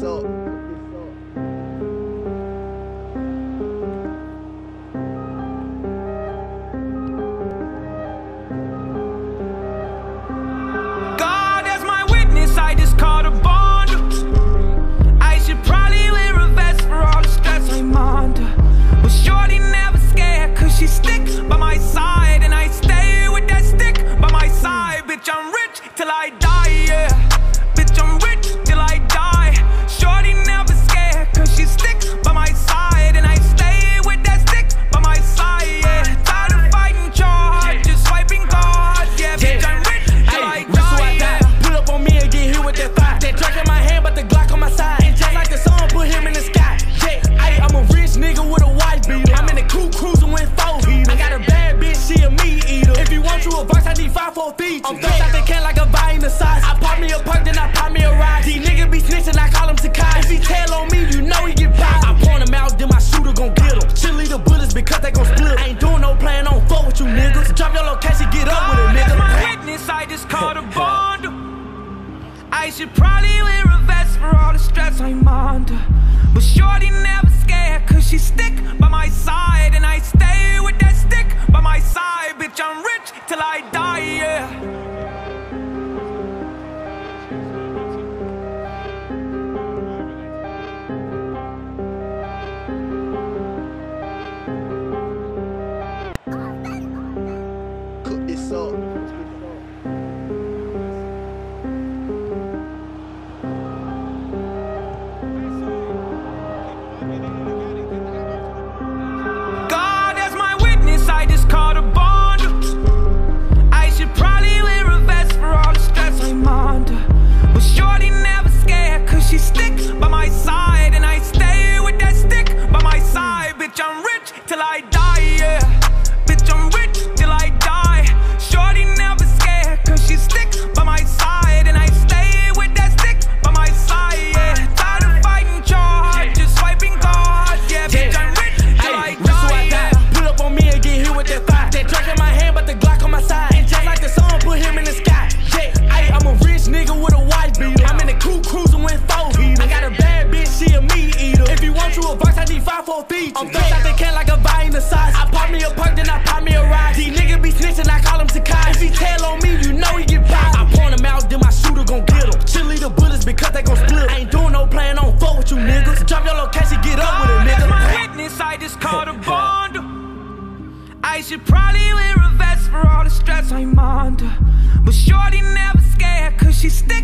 this feet. I'm fresh out can like a vine in the size. I pop me a perk, then I pop me a ride. These niggas be snitching, I call him Takai. If he tell on me, you know he get popped. I point him out, then my shooter gon' get him. Cheerleader bullets because they gon' split. I ain't doing no plan, on fuck with you niggas. Drop your location, get up with it, nigga. my witness, I just caught a bond. I should probably wear a vest for all the stress I'm under. But Shorty never scared, cause she stick Cook need five. I'm fresh out the can like a vine in the size. I pop me a perk, then I pop me a ride. These niggas be snitching, I call him Takai. If he tell on me, you know he get popped. I point him out, then my shooter gon' get him. Chili the bullets because they gon' split. I ain't doing no plan, on fuck with you niggas. Drop your location, get up with it, nigga. that's my witness, I just caught a bond. I should probably wear a vest for all the stress I'm under. But Shorty never scared, cause she stick by my side.